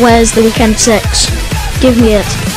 Where's the Weekend 6? Give me it.